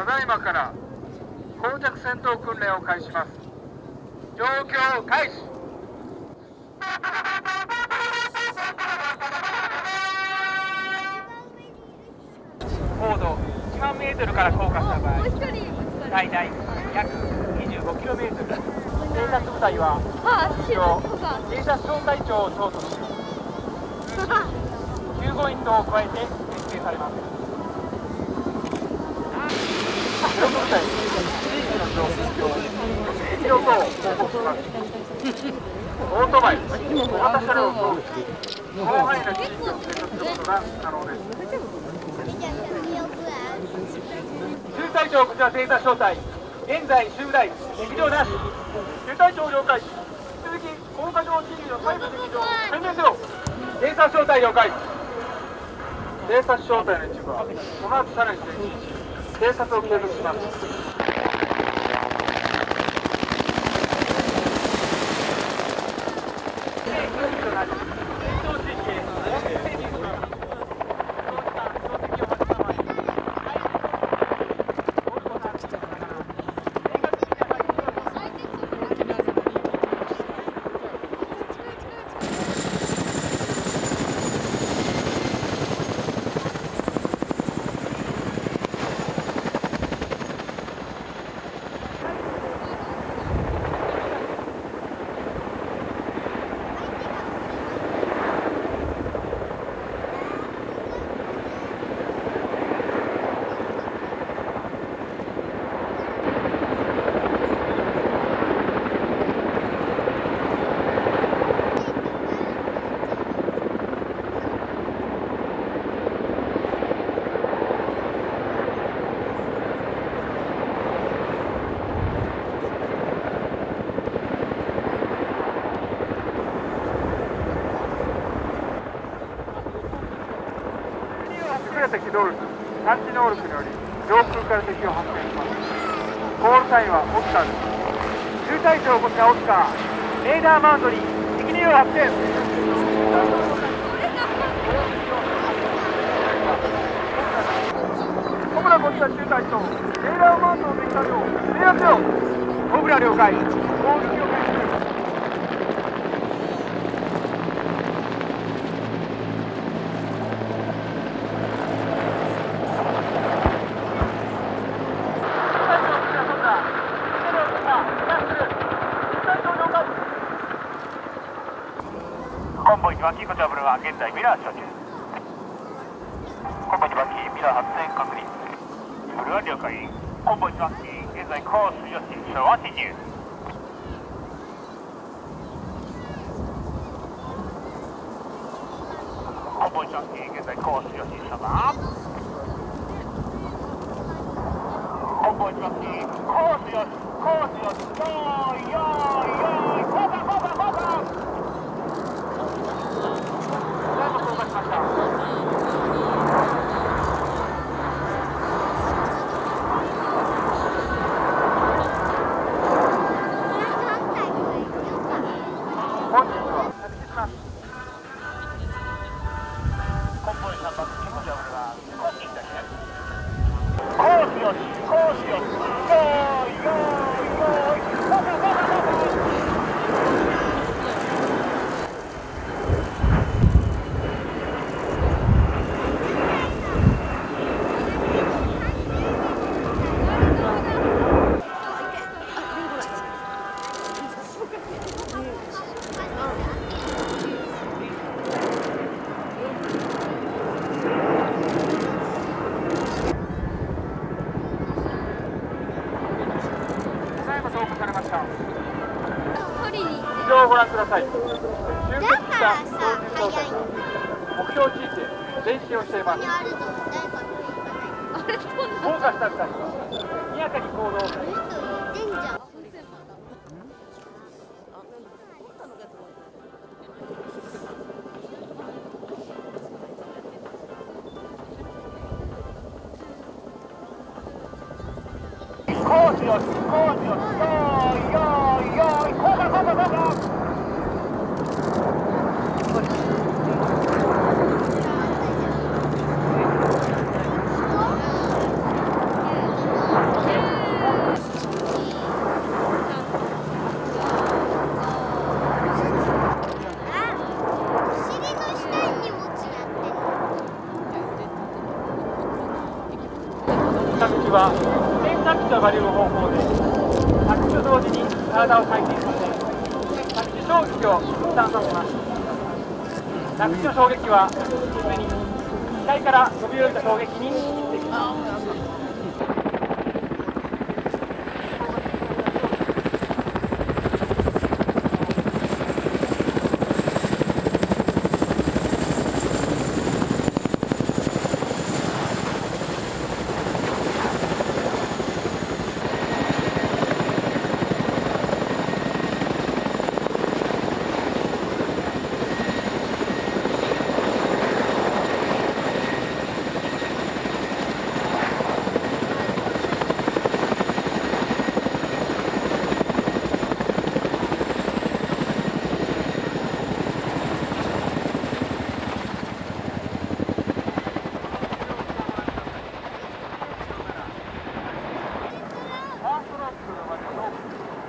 ただいまから膠着戦闘訓練を開始します。状況開始。高度1万メートルから降下した場合最大約 25km 偵察部隊は、通常。偵察小隊長を長とし救護員等を加えて編成されます。オートバイ小型車両等広範囲の地域を偵察することが可能です中隊長こちら偵察小隊現在襲来敵場なし中隊長了解引き続き高架上地域の細部敵場宣伝せよ偵察小隊了解偵察小隊の一部はこの後さらに前進し警察を継続します。優れた機動力探知能力により上空から敵を発見しますコールサインはオスカーです中隊長こちらオスカーレーダーマウントに敵にを発見コブラこちら中隊長レーダーマウントの敵車両制圧よコブラ了解攻撃を開始するコンボイ1番キーこちらブルワン現在ミラー所中コンボ1番キーミラー発電確認ブルワン了解コンボ1番キー現在コースよし昭和進入コンボ1番キー現在コースよし昭和コンボ1番キーコースよしコースよしよーいよーいよーい交換交換交換ただいま通過しました本日は着地しますコンボイ3番キムジャブルは少し左ねコースよしコースよしよーいよーいよーい交換交換交換ただいま投下されました取りに行って以上をご覧ください。集結した操縦状態目標地域へ前進をしています。あれ飛んだ降下した部隊はにやかに行動を開始コースよしコースよしよーいよーいよーい交換交換交換コ同時に体を回転させ着地衝撃を分散させます着地の衝撃は常に機体から飛び降りた衝撃に匹敵しますあ、多分バーンと落とす。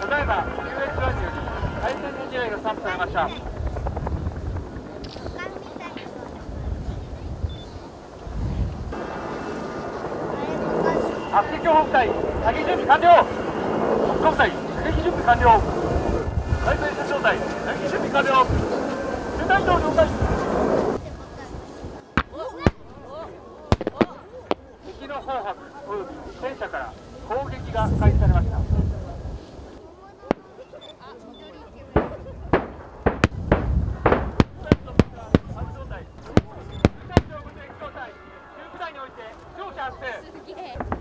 ただいま US1 により対戦の試合がスタートされました。発揮強部隊射撃準備完了特攻隊射撃準備完了。対戦戦場隊準備完了。中隊移動了解敵の砲迫および戦車から攻撃が開始されました発動隊中隊長部隊機動隊中部隊においてすげえ